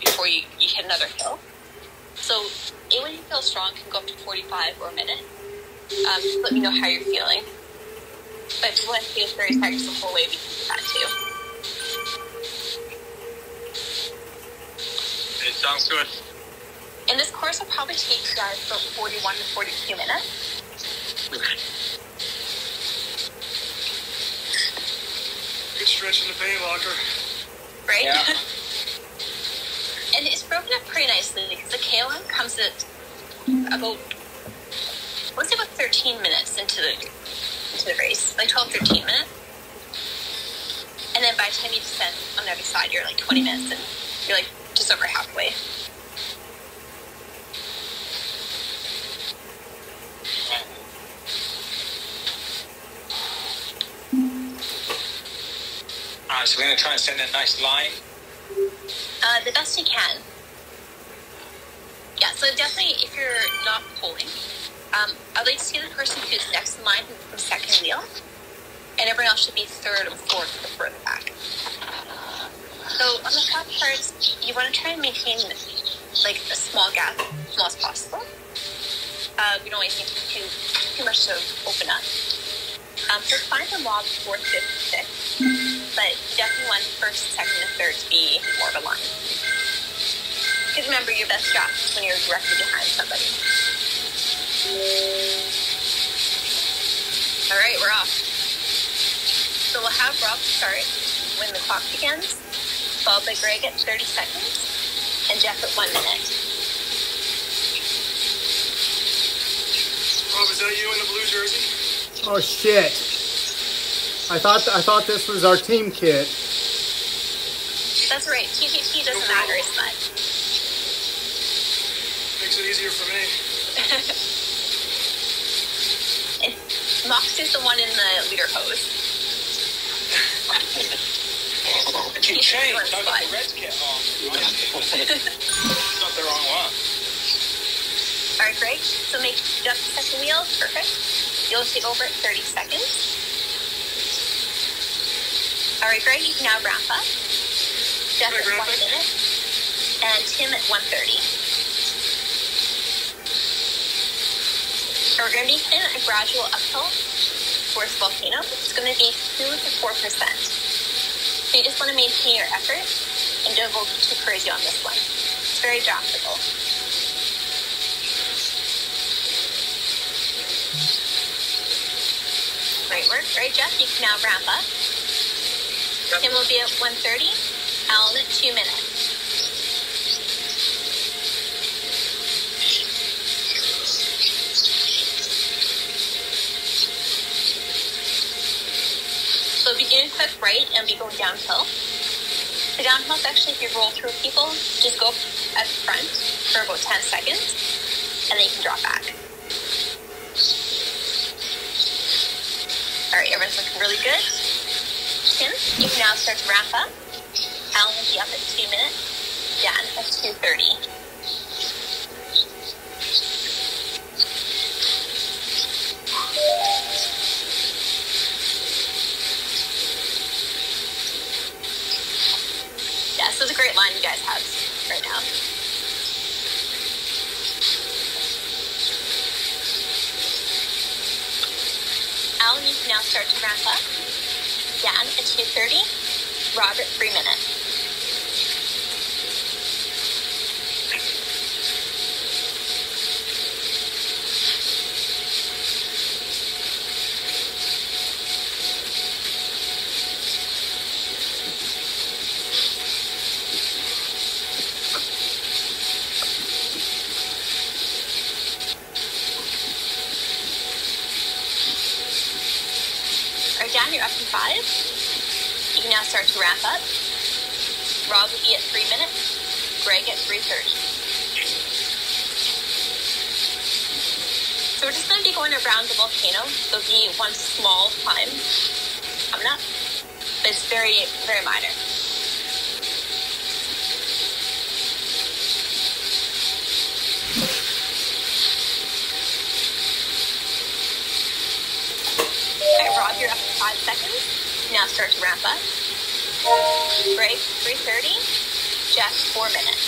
before you, you hit another hill. So A, when you feel strong, can go up to 45 or a minute. Um, just let me know how you're feeling. But if you want to stay 30 seconds the whole way, we can do that too. It sounds good. And this course will probably take you guys about 41 to 42 minutes. Good stretch in the pain locker. right? Yeah. broken up pretty nicely because the KOM comes at about let's say about 13 minutes into the into the race, like 12, 13 minutes. And then by the time you descend on the other side, you're like 20 minutes and you're like just over halfway. Alright, so we're gonna try and send a nice line. Uh, the best you can. So definitely if you're not pulling, um, I'd like to see the person who's next in line from second wheel, and everyone else should be third and fourth or further back. So on the top parts, you want to try and maintain like a small gap, as small as possible. Uh, we don't want anything too too much to open up. Um, so find the log fourth, fifth, sixth, but you definitely want first, second, and third to be more of a line. Because remember, your best shot is when you're directly behind somebody. All right, we're off. So we'll have Rob start when the clock begins, followed by Greg at 30 seconds, and Jeff at one minute. Rob, is that you in the blue jersey? Oh shit! I thought I thought this was our team kit. That's right. TTT doesn't matter as much. Makes it easier for me. And Mox is the one in the leader hose. It can change. I got the red kit on. It's not the wrong one. All right, Greg. So make Jeff the second wheel. Perfect. You'll take over at 30 seconds. All right, Greg. You can now ramp up. Jeff Can I at one minute, and Tim at 130. We're going to be in a gradual uphill towards volcano. It's going to be two to four percent. So you just want to maintain your effort and don't go too crazy on this one. It's very draftable. Great work. Right, Jeff? You can now wrap up. Tim will be at 130. Alan at 2 minutes. Begin quick right and be going downhill. The downhill actually if you roll through people, just go at the front for about 10 seconds and then you can drop back. All right, everyone's looking really good. Tim, you can now start to wrap up. Alan will be up at 2 minutes. Dan at 2.30. Now start to wrap up. Rob will be at 3 minutes. Greg at 3.30. So we're just going to be going around the volcano. There'll be one small climb coming up, but it's very, very minor. Rob, you're up to five seconds. Now start to wrap up. Greg, 330. just four minutes.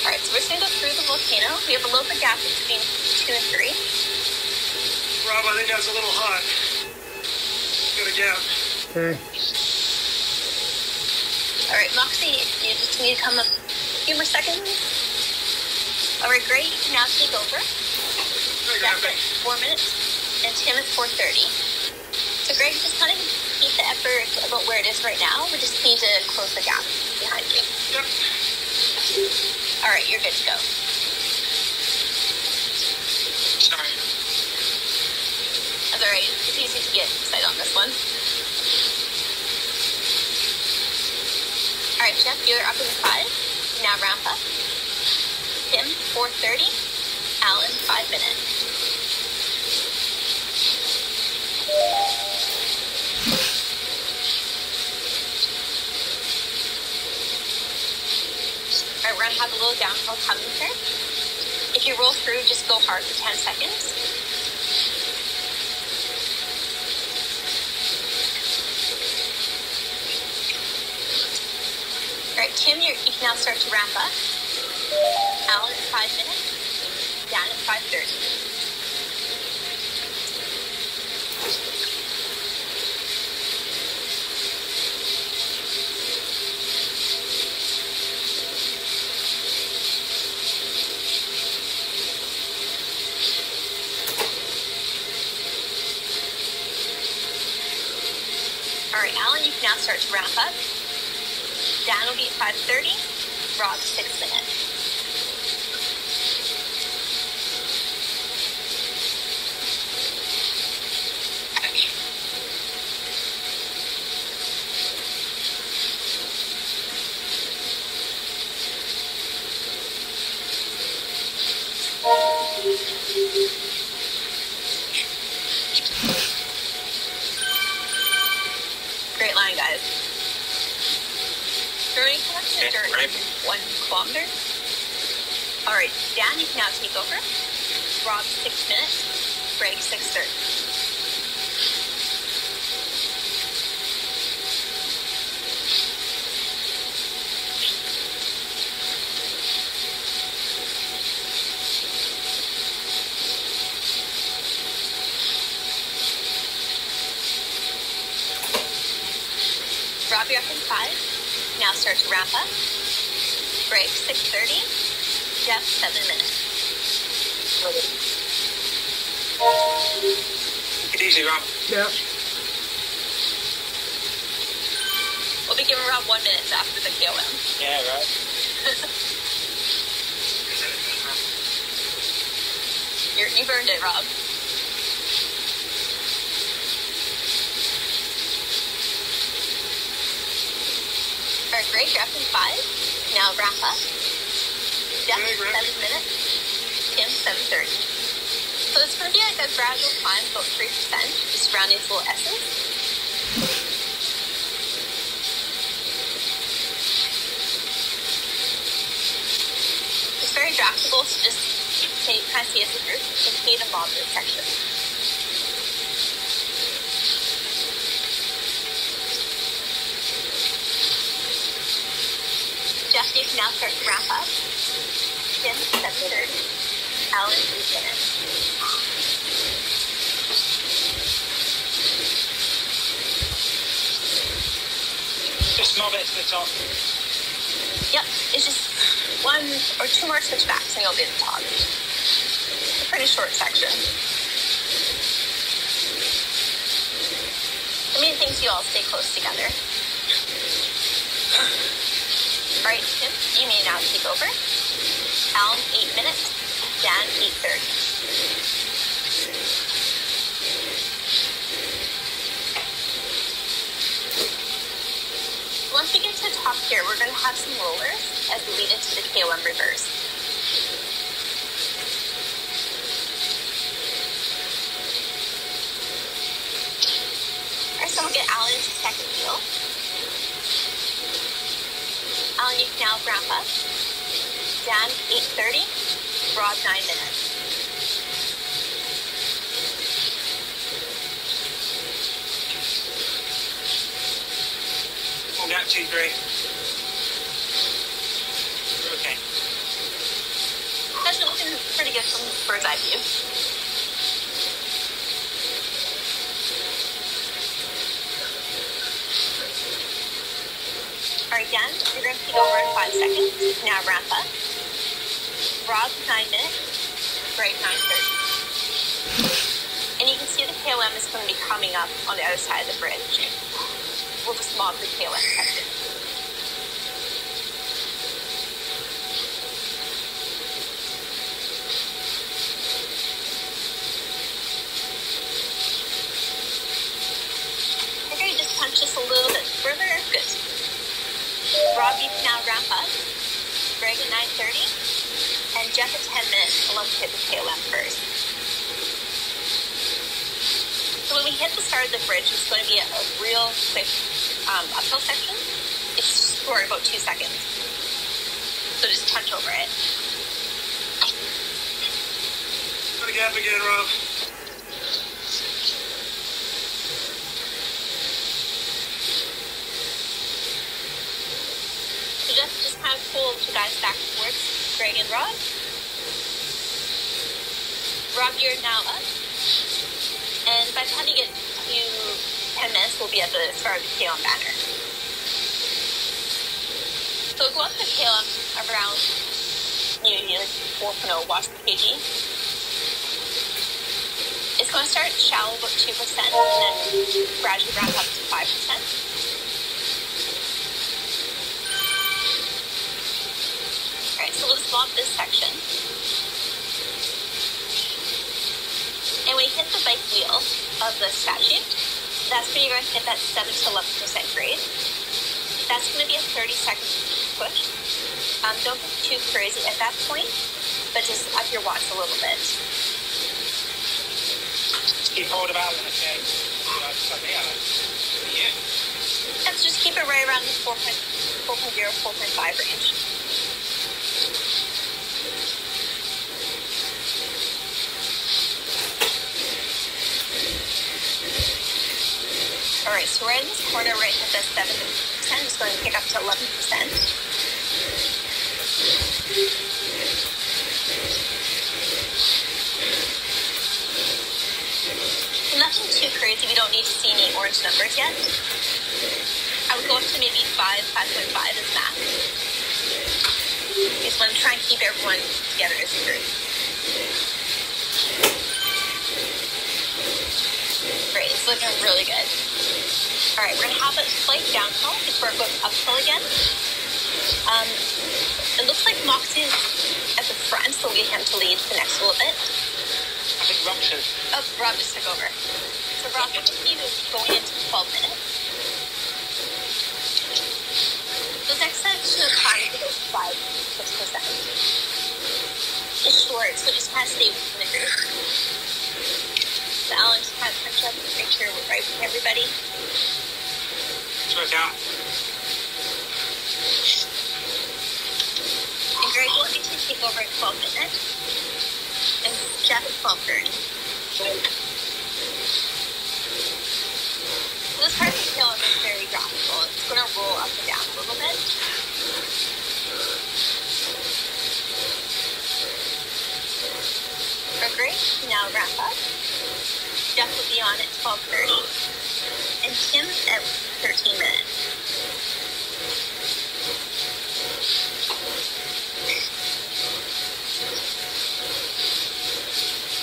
All right, so we're just gonna go through the volcano. We have a little bit of gap between two and three. Rob, I think that's a little hot. Got a gap. Okay. All right, Moxie, you just need to come up a few more seconds. All right, great. You can now take over. At four minutes, and Tim at four thirty. So Greg, just kind of keep the effort about where it is right now. We just need to close the gap behind you. Yep. All right, you're good to go. Sorry. That's all right. It's easy to get excited on this one. All right, Jeff, you're up in the five. Now ramp up. Tim, 4.30. Alan, five minutes. All right, we're gonna have a little downhill coming here. If you roll through, just go hard for 10 seconds. Tim, you can now start to wrap up. Alan, five minutes. Dan at five thirty. All right, Alan, you can now start to wrap up. Dan will be at 5.30. Rob, 6 minutes. Great line, guys. Throwing collection of dirt Right. one kilometer. All right, Dan, you can now take over. Rob, six minutes. Greg, six thirty. Rob, you're up in five. Now start to up. Greg, six thirty. Jeff, seven minutes. Take it easy, Rob. Yeah. We'll be giving Rob one minute after the KOM. Yeah, right. You're, you've earned it, Rob. Right, great. You're in five. Now wrap up. Jeff, seven minutes. Tim, seven thirty. So it's going to be like a gradual climb, about three percent, just around these little S's. It's very draftable, so just take, kind of see as a group and see the moderate section. You can now start to wrap up. Tim, 7.30. Alan, 8 minutes. Just knob it to the top. Yep, it's just one or two more switchbacks and you'll be at the top. It's a pretty short section. The main thing is you all stay close together. All right, Tim, you may now take over. Alan, eight minutes. Dan, eight thirty. Once we get to the top here, we're going to have some rollers as we lead into the KOM reverse. Alright, so we'll get Alan into second wheel. Alan, you can now wrap up. Dan, 8.30. Rob nine minutes. One gap, two, three. Okay. That's looking pretty good from bird's eye view. Alright, Dan, you're going to over in five seconds. Now ramp up. Rob, nine minutes. Greg, 9.30. And you can see the KOM is going to be coming up on the other side of the bridge. We'll just mob the KOM section. Okay, just punch this a little bit further. Good. Rob, you can now ramp up. Greg at 9.30. And Jeff at 10 minutes. Along hit the KOM first. So when we hit the start of the bridge, it's going to be a, a real quick um, uphill section. It's for about two seconds. So just touch over it. Got a gap again, Rob. So just just kind of pull guys back towards Greg and Rob. Rob, you're now up. And by the time you get to 10 minutes, we'll be at the start of the KOM banner. So go up to KOM around, know, like 4.0 watts per kg. It's going to start shallow, about 2%, and then gradually ramp up to 5%. Alright, so we'll just swap this section. And when you hit the bike wheel of the statue, that's when you're going to hit that 7 to 11% grade. That's going to be a 30 second push. Um, don't get too crazy at that point, but just up your watts a little bit. Keep hold of Alan, okay? Uh, something, Alan. Yeah. And so just keep it right around the 4.0, 4.5 range. Alright, so right in this corner, right at the 7 10 is going to pick up to 11%. Nothing too crazy. We don't need to see any orange numbers yet. I would go up to maybe 5, 5.5 is max. I'm trying to keep everyone together as a group. Great, it's looking really good. Alright, we're gonna have a slight downhill before going uphill again. Um, it looks like Moxie is at the front, so we'll get him to lead the next little bit. I think Rob should. Oh, Rob just took over. So Rob, you is going into 12 minutes. The next section of time, I think it was 5, 6%. It's short, so just kind of stay sure we're right with everybody. Work out. And Greg will need to take over in 12 minutes. And Jeff at 12.30. So this part of the hill is very graphical. It's going to roll up and down a little bit. Greg, now wrap up. Jeff will be on at 12.30. And Tim at 13 minutes.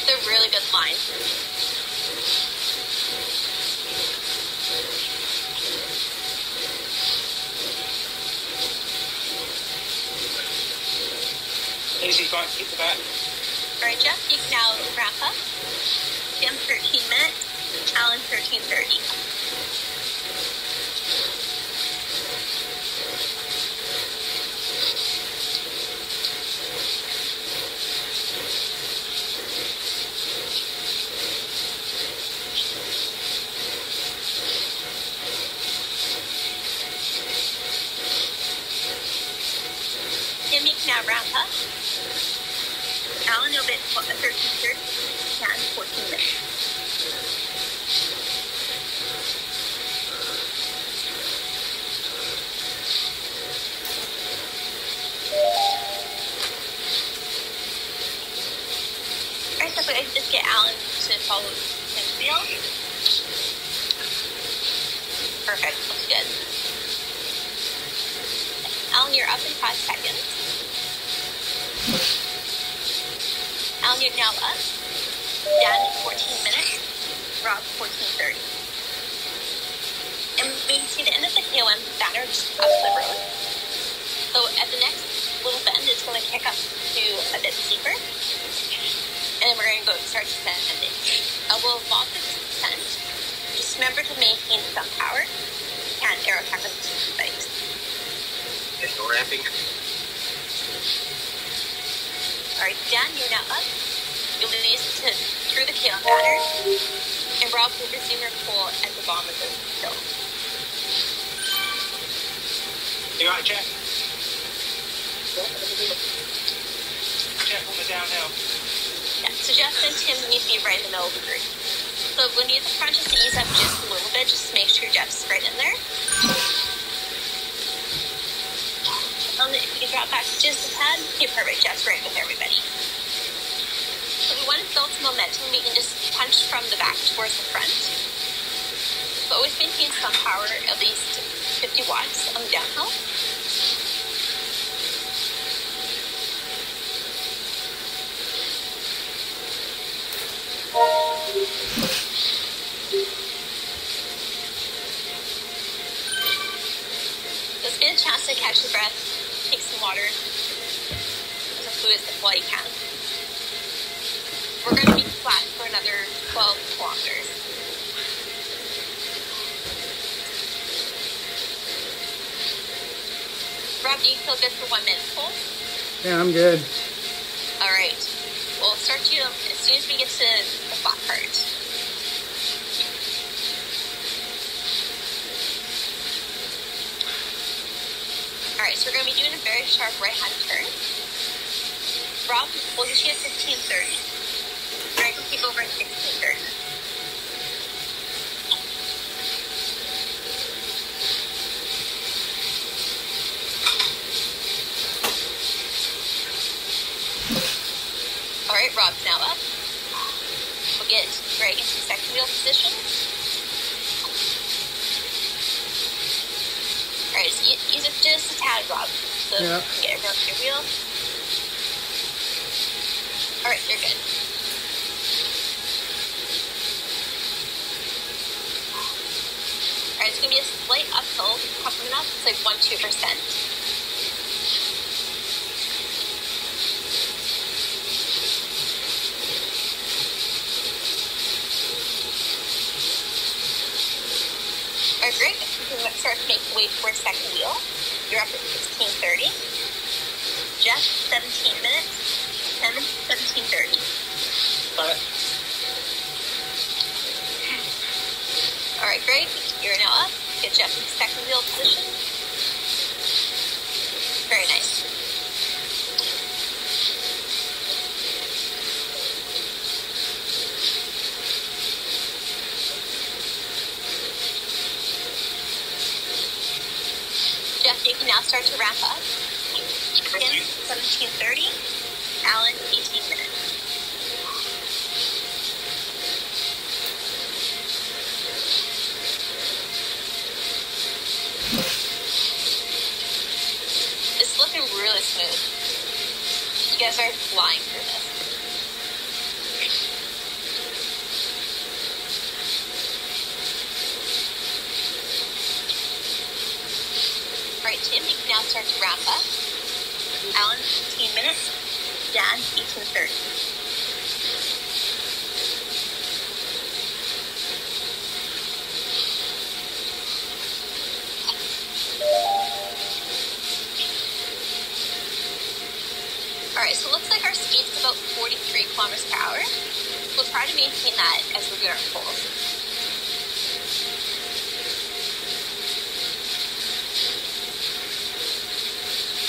They're really good lines. Easy, fine. Keep the back. All right, Jeff, you can now wrap up. Jim, 13 minutes. Alan, 13.30. Jim, you can now wrap up. Alan, you'll be at 1330. Can 14 minutes. Alright, so if I could just get Alan to follow wheel. Perfect, looks good. Alan, you're up in five seconds. Alan, you're now up. Dan, 14 minutes. Rob, 14.30. And we can see the end of the KOM banner just up the road. So at the next little bend, it's going to kick up to a bit steeper. And then we're going to go start descending. Uh, we'll walk the descent. Just remember to maintain some power and aero traffic spikes. There's no ramping. Alright, Dan, you're now up. You'll release to through the KOM banner. And Rob will resume your pull at the bottom of the hill. You right, Jeff? Jeff on the downhill. Yeah, so Jeff and Tim need to be right in the middle of the group. So when you the front, just ease up just a little bit, just make sure Jeff's right in there. Um, if you drop back just a tad, okay, perfect. Jeff's right with everybody. So if we want to build some momentum, we can just punch from the back towards the front. So always maintain some power, at least 50 watts on the downhill. Just get a chance to catch your breath, take some water, some fluids while you can. We're going to be flat for another 12 kilometers. Rob, do you feel good for one minute full? Yeah, I'm good. All right. We'll start you as soon as we get to the flat part. All right, so we're going to be doing a very sharp right-hand turn. Rob, we'll get you at 1530. Greg will keep over at 1630. All right, Rob's now up. We'll get Greg into second wheel position. All right, so use it just a tad, Rob. So Yeah. get on your wheel. All right, you're good. All right, it's gonna be a slight uphill coming up. It's like one two percent. All right, great. You can start to make way towards second wheel. You're up at 1630. Jeff, 17 minutes. Tim, 1730. But All right, great. You're now up. Get Jeff in second wheel position. Very nice. Jeff, you can now start to wrap up. Again, 1730. Alan, 18 minutes. You guys are flying through this. All right, Tim, you can now start to wrap up. Alan, 15 minutes. Dan, 1830. Kilometers per hour. We'll try to maintain that as we do our pulls.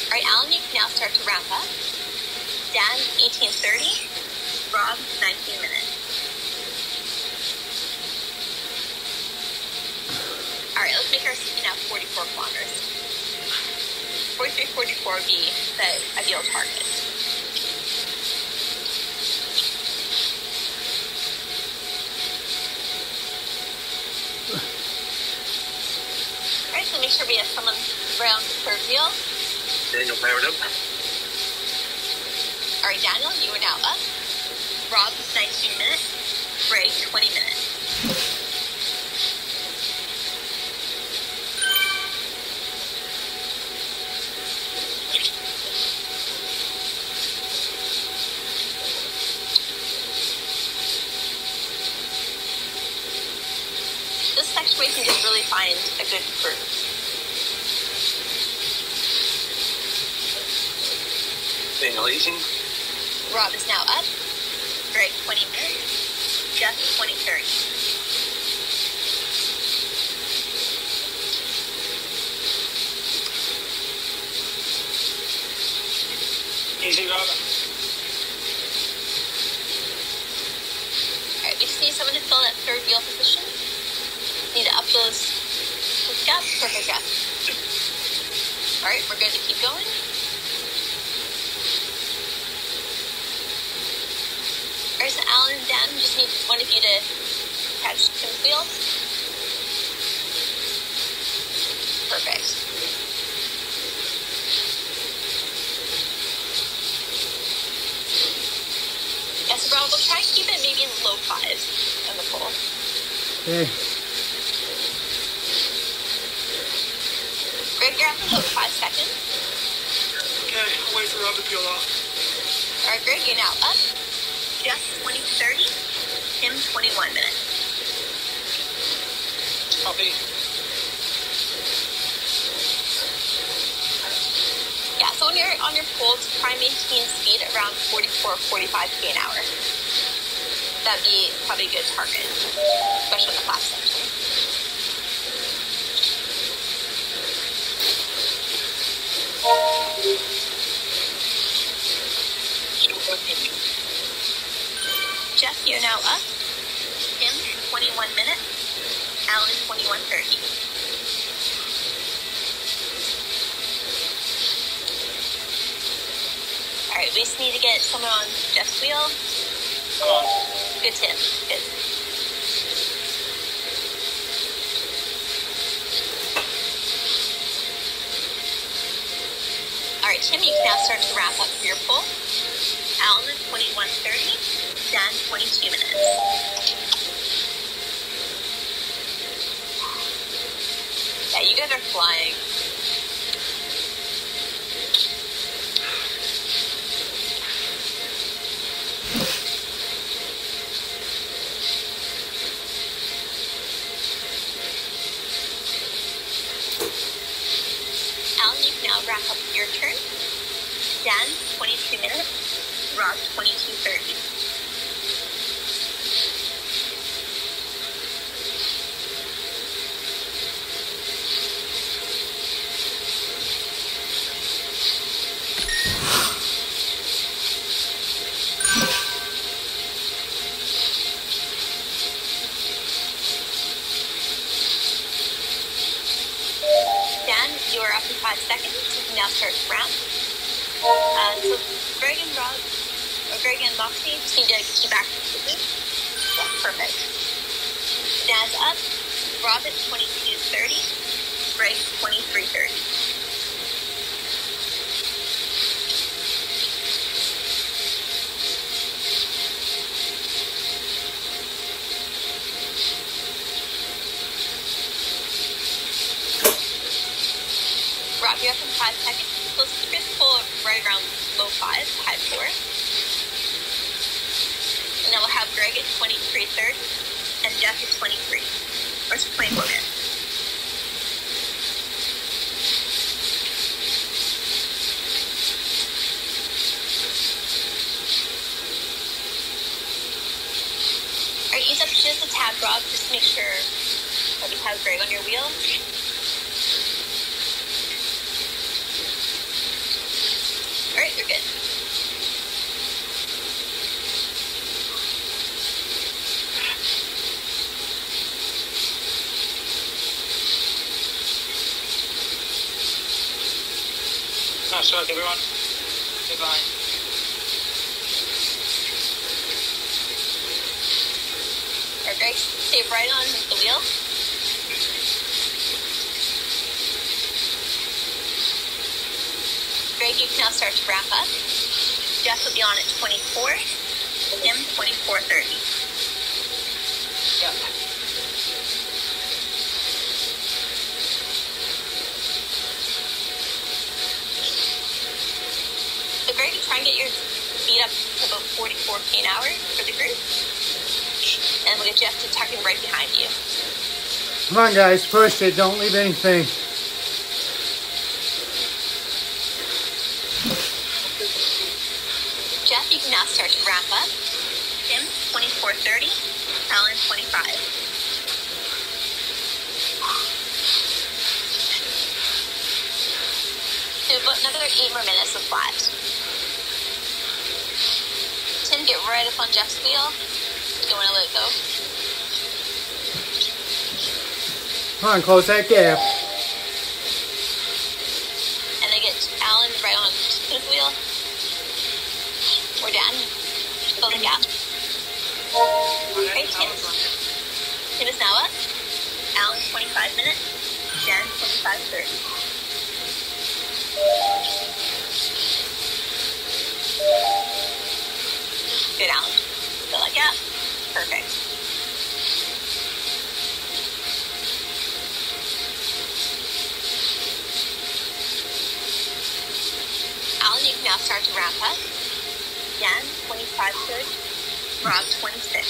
All right, Alan, you can now start to ramp up. Dan, 1830. Rob, 19 minutes. All right, let's make our speed now 44 kilometers. 43, 44 would be the ideal target. Around the. Daniel up. All right, Daniel, you are now up. Rob, 19 minutes. Greg, 20 minutes. This can just really find a good group. Easing. Rob is now up. Greg, 20 minutes. Jeff, 20, 30. Easy, Rob. Alright, we just need someone to fill that third wheel position. Need to up those Jeff. Perfect, Jeff. Alright, we're good to keep going. Alright, so Alan and Dan, just need one of you to catch Tim's wheels. Perfect. Yeah, so Rob, we'll try and keep it maybe in low fives on the pool. Okay. Greg, you're at about five seconds. Okay, I'll wait for Rob to peel off. Alright, Greg, you're now up. Jeff, 20, 30. Tim, 21 minutes. Copy. Yeah, so when you're on your pool, try maintain speed around 44, 45 k an hour. That'd be probably a good target, especially in the class you're now up. Tim, 21 minutes. Alan, 21.30. Alright, we just need to get someone on Jeff's wheel. Come on. Good tip. Good. Alright, Tim, you can now start to wrap up for your pull. Alan is 21.30. Dan, 22 minutes. Yeah, you guys are flying. Five seconds. So let's keep your pull right around low five, high four. And then we'll have Greg at 23.30 and Jeff at 23. Or 24 minutes. Alright, use up just a tab, Rob. Just make sure that you have Greg on your wheel. Alright, you're good. Nice work, everyone. Goodbye. Greg, stay right on the wheel. Greg, you can now start to wrap up. Jeff will be on at 24, Tim 24.30. Yeah. So Greg, try and get your speed up to about 44 k an hour for the group. And we'll get Jeff to tuck in right behind you. Come on, guys, push it. Don't leave anything. Jeff, you can now start to wrap up. Tim, 24.30. Alan, 25. So about another eight more minutes of flat. Right up on Jeff's wheel. Don't want to let it go. Come on, close that gap. And then get Alan right on his wheel. We're done. Fill the gap. Great, Tim. Tim is now up. Alan, 25 minutes. Jen, 25.30. Good, Alan. Fill that gap. Perfect. Alan, you can now start to wrap up. Jen, 25.30. Rob, 26.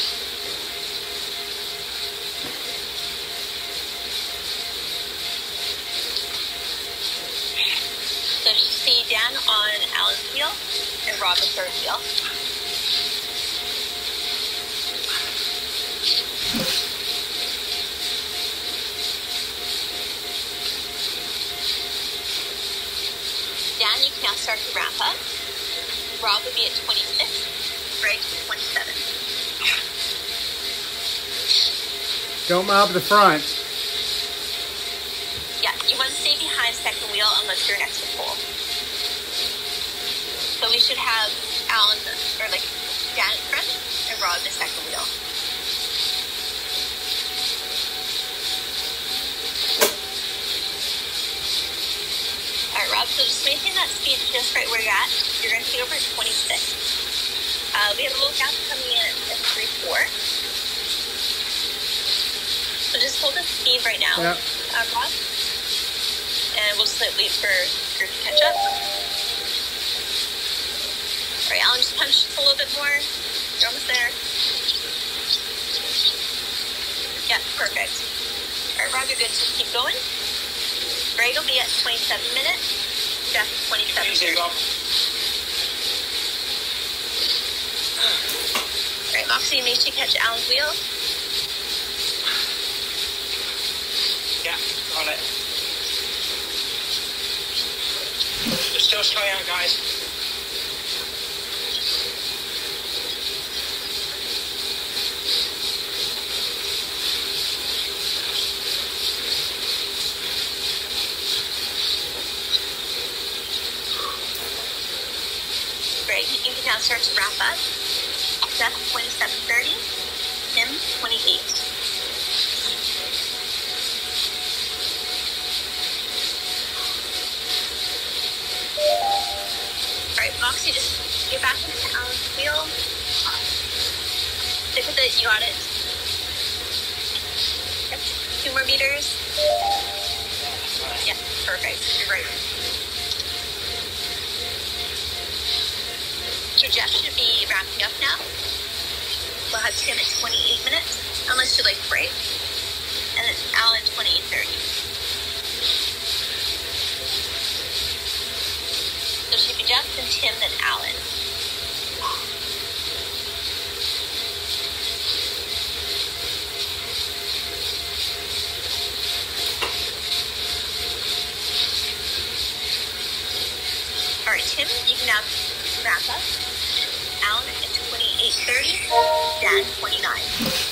So see Dan on Alan's wheel and Rob on third wheel. You can now start to wrap up. Rob will be at 26. Greg, 27. Don't mob the front. Yeah, you want to stay behind second wheel unless you're next to pole. So we should have Alan, or like Dan at front and Rob the second wheel. Alright, Rob, so just maintain that speed just right where you're at. You're going to take over at 26. Uh, we have a little gap coming in at 3 4. So just hold the speed right now, Yeah. uh, Rob and we'll just wait for group to catch up. Alright, Alan, just punch just a little bit more. You're almost there. Yeah, perfect. Alright, Rob, you're good. Just keep going. Greg will be at 27 minutes. Jeff, 27 Easy, Alright, Moxie, make sure you catch Alan's wheel. Yeah, got it. Still slow out, guys. Greg, you can now start to wrap up. Jeff, 27.30. Tim, 28. Alright, Moxie, just get back into Alan's um, wheel. Stick with it, you got it. Yep, Two more meters. Yeah, perfect. You're right. Should be wrapping up now. We'll have Tim at 28 minutes, unless you like break. And then Alan 28.30. So it should be Jeff, then Tim, then Alan. Alright, Tim, you can now wrap up. Alan at 28.30,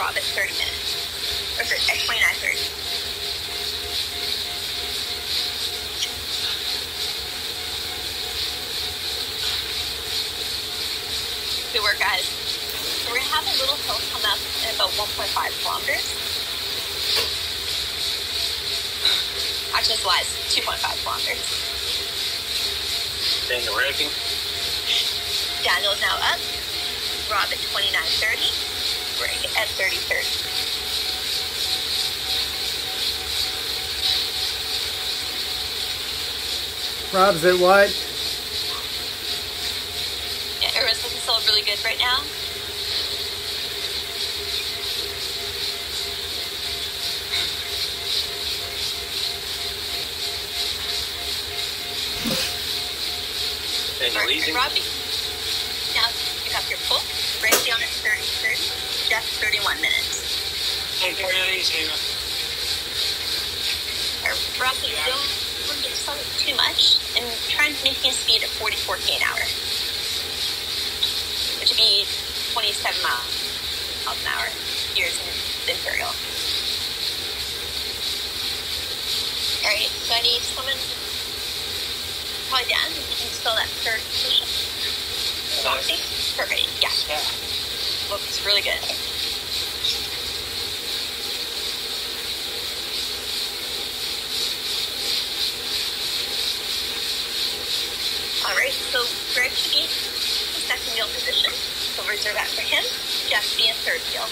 Rob at 30 minutes. Or at 29, 30. Good work, guys. So we're gonna have a little hill come up in about 1.5 kilometers. Actually, it's lies. 2.5 kilometers. Daniel racking. Daniel's now up. Rob at 29.30. Greg at 30.30. Rob's at what? Yeah, everyone's looking still really good right now. Daniel Alright, easy. Now pick up your pull. Break down at 30, 30. Jeff, 31 minutes. Hey, carry it easy. Or Rob, you don't get yourself too much and try and maintain speed at 44k an hour. Which would be 27 miles miles an hour. Years in Imperial. Alright, so I need someone probably down. You can fill that third position. Foxy? Perfect, yeah. Yeah. Looks really good. All right, so Greg should be in second wheel position. So reserve that for him. Jeff in third wheel.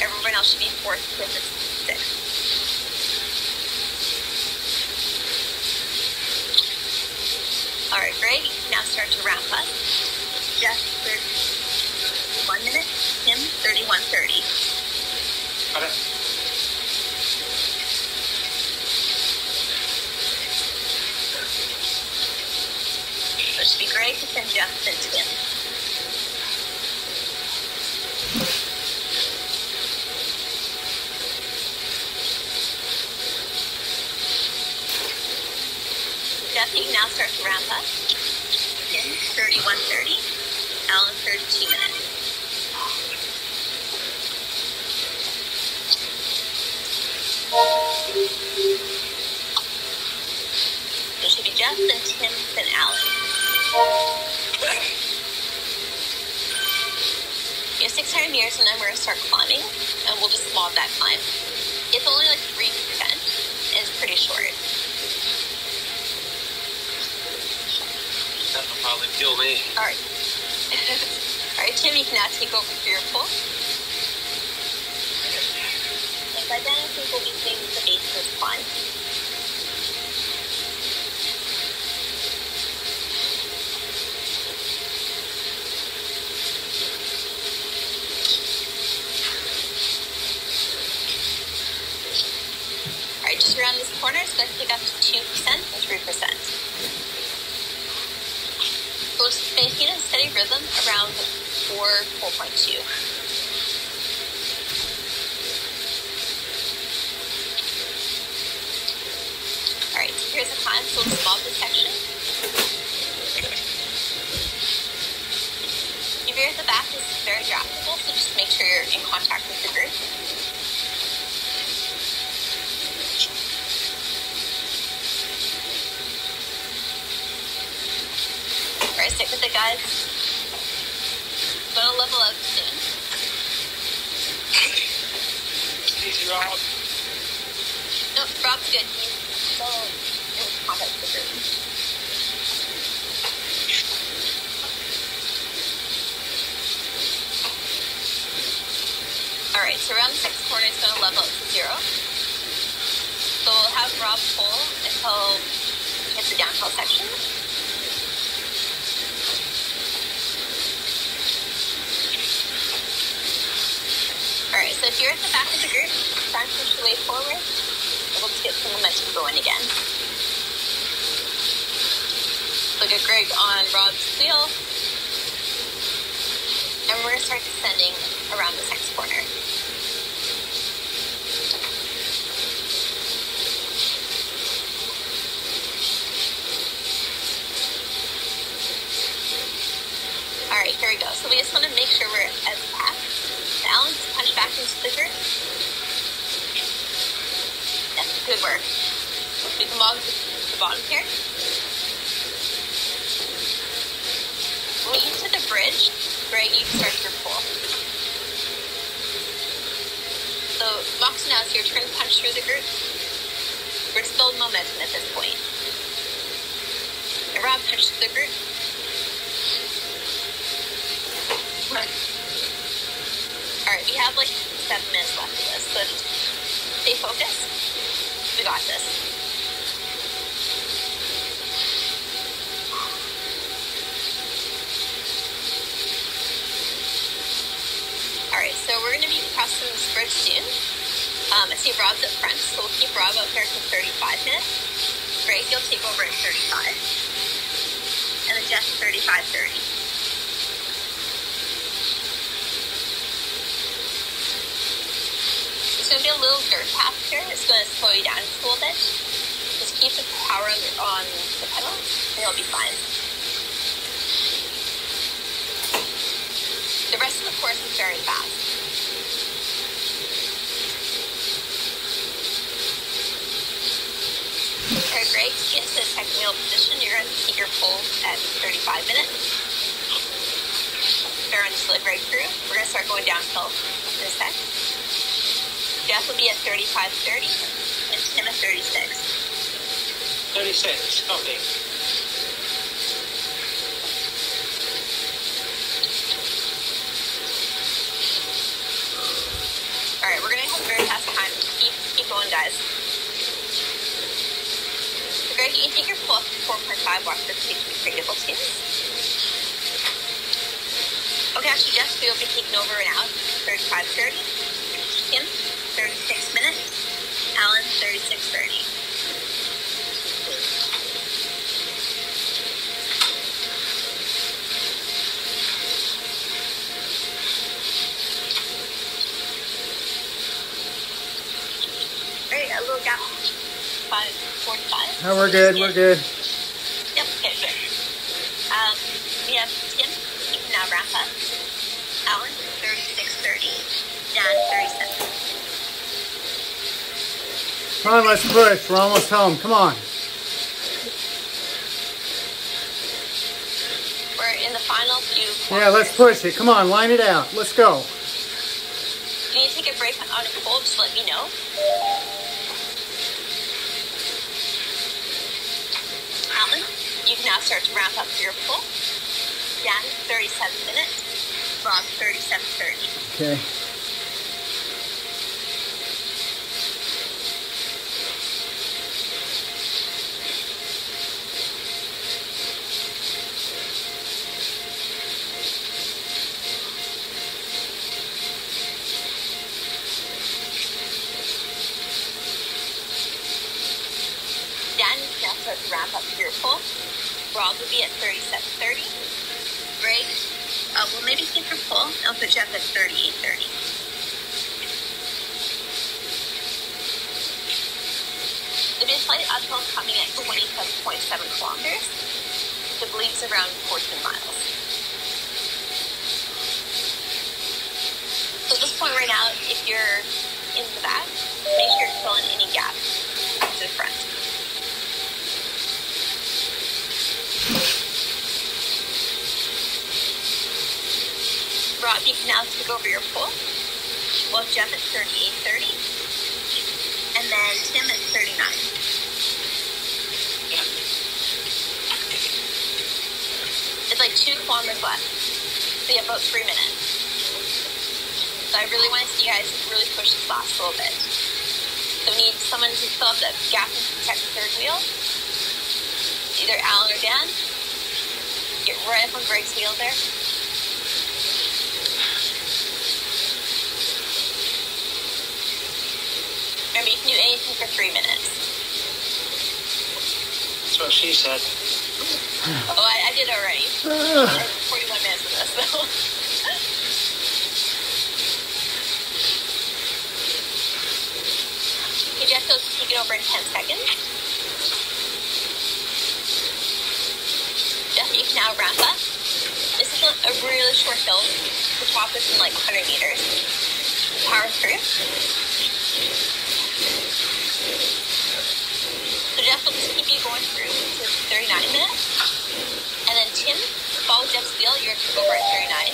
Everyone else should be fourth, fifth, and sixth. All right, Greg, now start to wrap up. Jeff, 31 minutes. Tim, 31.30. Got it Can now starts to ramp up. Tim, 31.30. Alan, 32 minutes. It should be Jeff, 600 meters, and then we're going to start climbing, and we'll just mob that climb. It's only like 3%, and it's pretty short. That'll probably kill me. All right. All right, Tim, you can now take over for your pull. And by then, I think we'll be seeing the base of this climb. All right, just this it's going to pick up to 2% and 3%. We'll just maintain a steady rhythm around 4, 4.2. Alright, here's the climb, so we'll mob this section. Your veer at the back is very draftable, so just make sure you're in contact with the group. Alright, stick with it, guys. Gonna level up soon. Easy, Rob. No, Rob's good. He's still in contact with. Alright, so around the sixth corner is going to level up to zero. So we'll have Rob pull until it's hits the downhill section. Alright, so if you're at the back of the group, try and push your way forward. We'll just get some momentum going again. Look at Greg on Rob's wheel. And we're going to start descending around this next corner. Alright, here we go. So we just want to make sure we're as fast. The The group. Yes, good work. We can to the bottom here. When get to the bridge, Greg, you start your pull. So, Mox, now it's your turn to punch through the group. We're still momentum at this point. And Rob, punch through the group. Alright, we have like seven minutes left of this, so just stay focused. We got this. Alright, so we're going to be crossing this bridge soon. Um, I see Rob's up front, so we'll keep Rob up here for 35 minutes. Greg, you'll take over at 35. And then Jeff, 35 30. It's to be a little dirt path here. It's going to slow you down just a little bit. Just keep the power on the, on the pedal, and you'll be fine. The rest of the course is very fast. Okay, great. Get to the wheel position, you're going to keep your pull at 35 minutes. Bear on just right through. We're going to start going downhill in a sec. Jeff will be at 35.30 and Tim at 36. 36, okay. All right, we're going to have a very fast time. Keep, keep going, guys. Greg, you think you're pull up to 4.5, watch the stage for double teams. Okay, actually, Jess, we'll be taking over now, 35.30. 36 30. A little gap. Five, four, five. No, we're good. We're good. Yep, okay, good. Um, we have Tim, you can now wrap up. Alan, 3630. Dan, 37. Come on, let's push. We're almost home. Come on. We're in the final few. Yeah, let's push it. Come on, line it out. Let's go. If you need to take a break on a cold, just let me know. Alan, you can now start to ramp up your pull. Dan, 37 minutes. Rob, 37.30. Okay. 27.7 kilometers. The bleed's around 14 miles. So at this point right now, if you're in the back, make sure you're filling any gaps to the front. Rob, you can now take over your pull. Well, Jeff at 38.30. And then Tim at 39. It's like two kilometers left. So you have about three minutes. So I really want to see you guys really push this last little bit. So we need someone to fill up that gap and protect the third wheel. Either Alan or Dan. Get right up on Greg's wheel there. Remember, you can do anything for three minutes. That's what she said. Uh, minutes though. okay, Jeff goes to take it over in 10 seconds. Jeff, you can now wrap up. This is a, really short build. The top is in like 100 meters. Power through. So Jeff will just keep you going through to 39 minutes. Tim, follow Jeff's wheel, you're going to go over at 39.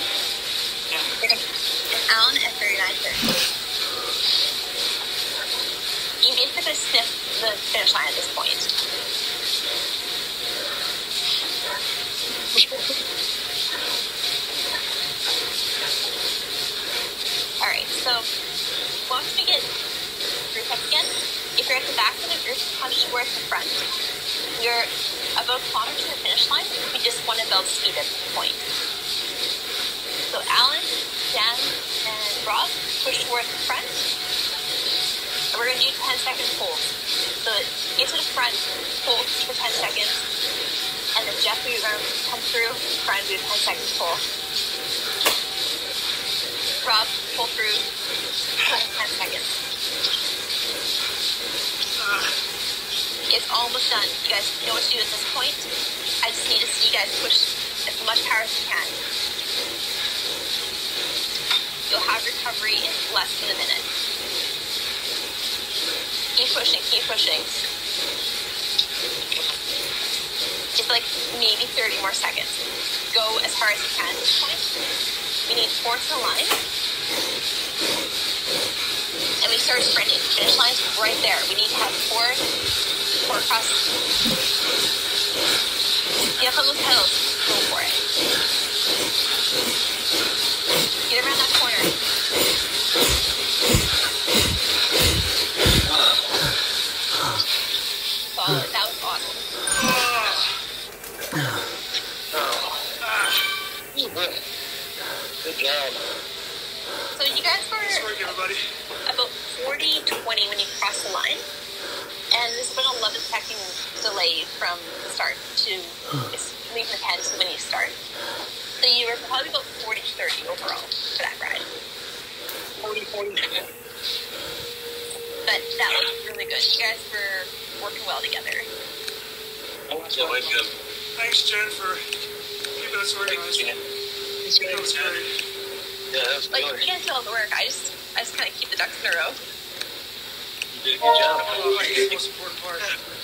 You're gonna, and Alan at 39.30. You basically sniff the finish line at this point. Alright, so once we get group up again, if you're at the back of the group, punch towards the front. You're about a kilometer to the finish line. We just want to build speed at this point. So Alan, Dan, and Rob push towards the front. And we're going to do 10 second pulls. So get to the front, hold for 10 seconds. And then Jeff, you're going to come through front, do a 10 second pull. Rob, pull through, hold 10 seconds. It's almost done. You guys know what to do at this point. I just need to see you guys push as much power as you can. You'll have recovery in less than a minute. Keep pushing, keep pushing. Just like maybe 30 more seconds. Go as hard as you can at this point. We need four to the line. And we start sprinting. Finish line's right there. We need to have four, four across. Get up on those pedals. Go for it. Get around that corner. Solid. That was awesome. Good job. So you guys were Nice work, about 40 20 when you cross the line. And there's been an 11 second delay from the start to it's leaving the pen to when you start. So you were probably about 40 30 overall for that ride. 40, 40. But that was really good. You guys were working well together. Oh, yeah. Thanks, Jen, for keeping us organized. That was great. Yeah, that was Like you guys do all the work. I just I just kind of keep the ducks in a row. You did a good job. Oh, that's the most important part.